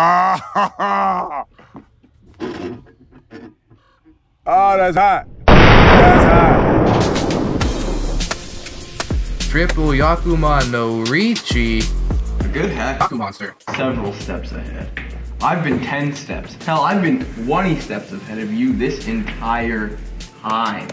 Ah. oh, that's hot. That's hot. Triple Yakuman no Riichi. A good hack. Monster. Several steps ahead. I've been 10 steps. Hell, I've been 20 steps ahead of you this entire time.